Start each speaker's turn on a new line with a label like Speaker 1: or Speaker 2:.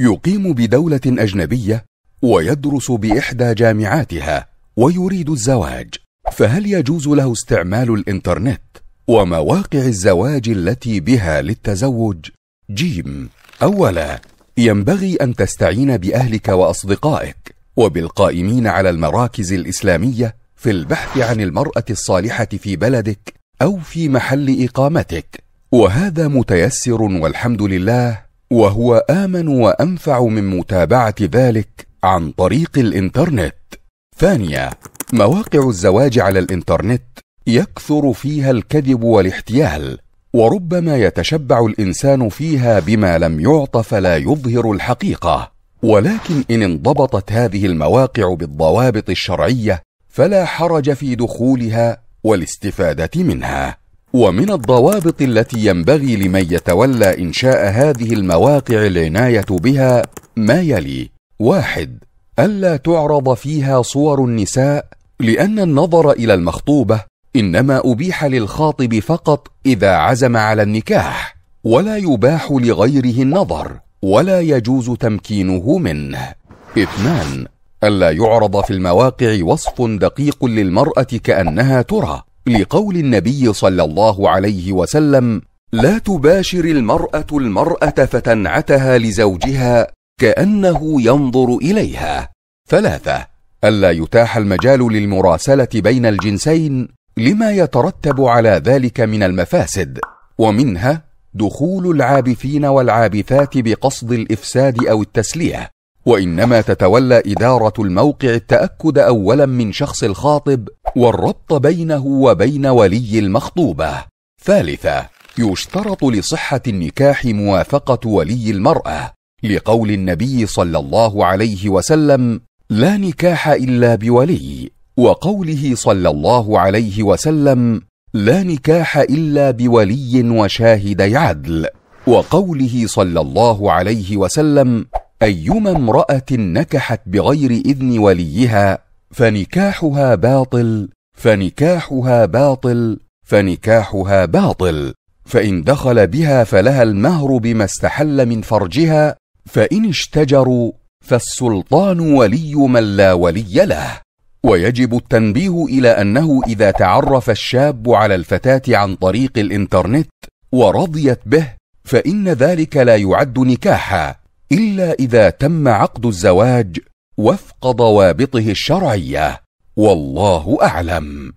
Speaker 1: يقيم بدولة أجنبية ويدرس بإحدى جامعاتها ويريد الزواج. فهل يجوز له استعمال الإنترنت ومواقع الزواج التي بها للتزوج؟ جيم. أولا ينبغي أن تستعين بأهلك وأصدقائك وبالقائمين على المراكز الإسلامية في البحث عن المرأة الصالحة في بلدك أو في محل إقامتك. وهذا متيسر والحمد لله وهو آمن وأنفع من متابعة ذلك عن طريق الإنترنت. ثانيا مواقع الزواج على الإنترنت يكثر فيها الكذب والاحتيال وربما يتشبع الإنسان فيها بما لم يعط فلا يظهر الحقيقة. ولكن إن انضبطت هذه المواقع بالضوابط الشرعية فلا حرج في دخولها والاستفادة منها. ومن الضوابط التي ينبغي لمن يتولى إنشاء هذه المواقع العناية بها ما يلي واحد ألا تعرض فيها صور النساء لأن النظر إلى المخطوبة إنما أبيح للخاطب فقط إذا عزم على النكاح ولا يباح لغيره النظر ولا يجوز تمكينه منه. اثنان ألا يعرض في المواقع وصف دقيق للمرأة كأنها ترى. لقول النبي صلى الله عليه وسلم لا تباشر المرأة المرأة فتنعتها لزوجها كأنه ينظر إليها. ثلاثة ألا يتاح المجال للمراسلة بين الجنسين لما يترتب على ذلك من المفاسد ومنها دخول العابثين والعابثات بقصد الإفساد أو التسلية. وإنما تتولى إدارة الموقع التأكد أولا من شخص الخاطب والربط بينه وبين ولي المخطوبة. ثالثا يشترط لصحة النكاح موافقة ولي المرأة. لقول النبي صلى الله عليه وسلم لا نكاح إلا بولي. وقوله صلى الله عليه وسلم لا نكاح إلا بولي وشاهدي عدل. وقوله صلى الله عليه وسلم أيما امرأة نكحت بغير إذن وليها فنكاحها باطل فنكاحها باطل فنكاحها باطل. فإن دخل بها فلها المهر بما استحل من فرجها فإن اشتجروا فالسلطان ولي من لا ولي له. ويجب التنبيه إلى أنه إذا تعرف الشاب على الفتاة عن طريق الإنترنت ورضيت به فإن ذلك لا يعد نكاحا. إلا إذا تم عقد الزواج وفق ضوابطه الشرعية والله أعلم.